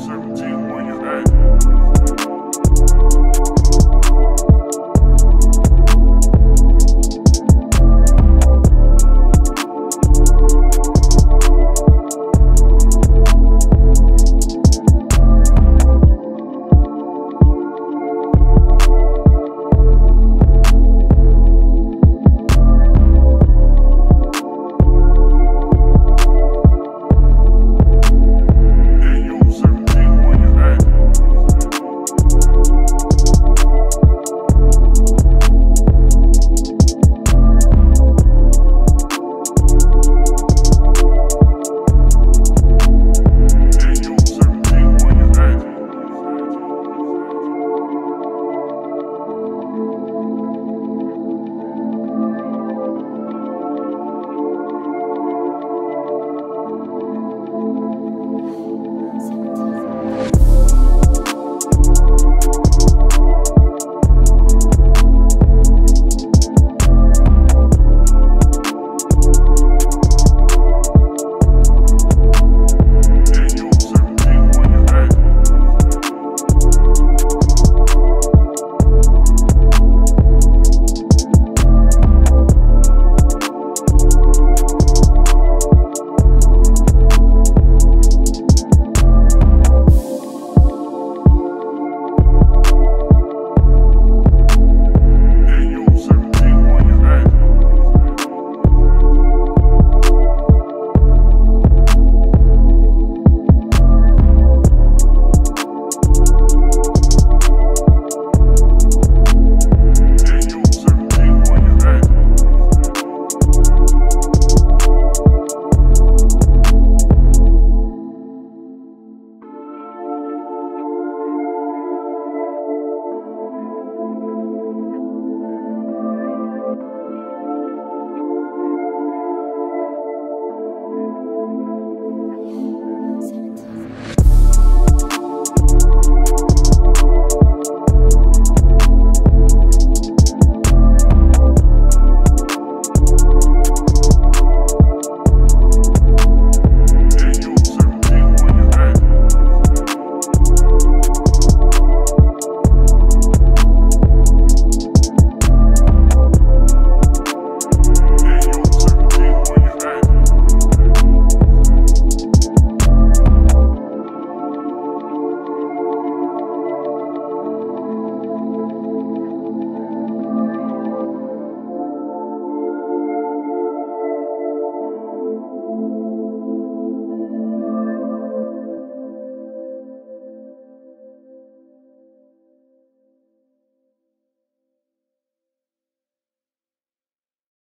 17 when you're